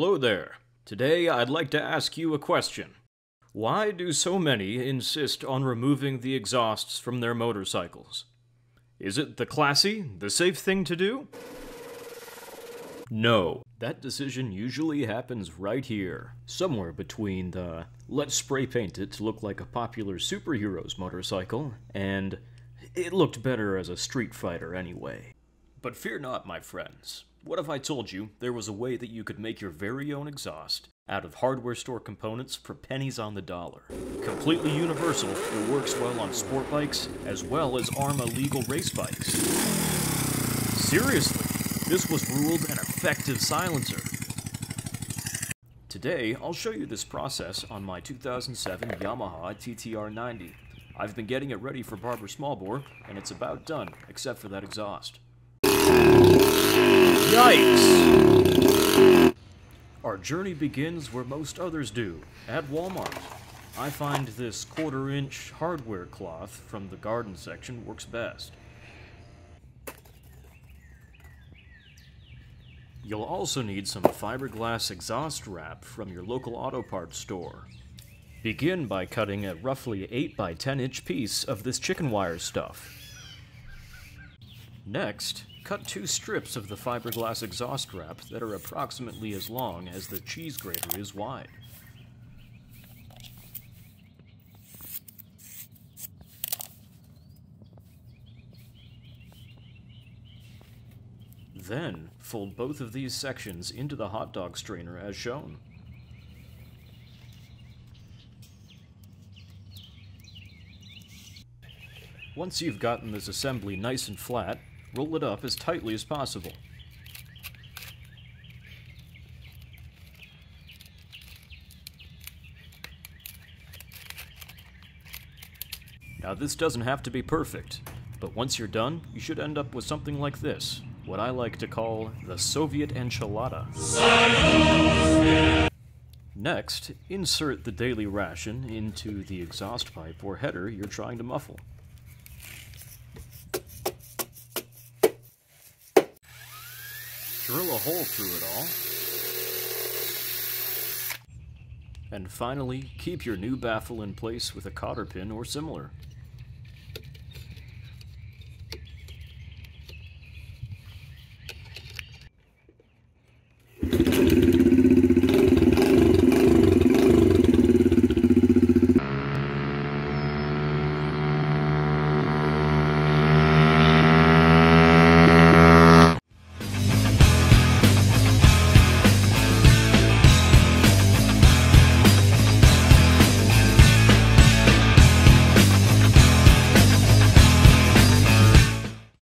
Hello there. Today I'd like to ask you a question. Why do so many insist on removing the exhausts from their motorcycles? Is it the classy, the safe thing to do? No. That decision usually happens right here, somewhere between the let's spray paint it to look like a popular superhero's motorcycle and it looked better as a street fighter anyway. But fear not, my friends. What if I told you there was a way that you could make your very own exhaust out of hardware store components for pennies on the dollar? Completely universal, it works well on sport bikes as well as AHRMA legal race bikes. Seriously, this was ruled an effective silencer. Today, I'll show you this process on my 2007 Yamaha TTR90. I've been getting it ready for Barber Smallbore, and it's about done, except for that exhaust. Yikes! Our journey begins where most others do, at Walmart. I find this quarter inch hardware cloth from the garden section works best. You'll also need some fiberglass exhaust wrap from your local auto parts store. Begin by cutting a roughly 8 by 10 inch piece of this chicken wire stuff. Next, cut two strips of the fiberglass exhaust wrap that are approximately as long as the cheese grater is wide. Then, fold both of these sections into the hot dog strainer as shown. Once you've gotten this assembly nice and flat, roll it up as tightly as possible. Now this doesn't have to be perfect, but once you're done, you should end up with something like this, what I like to call the Soviet enchilada. Next, insert the daily ration into the exhaust pipe or header you're trying to muffle. Drill a hole through it all. And finally, keep your new baffle in place with a cotter pin or similar.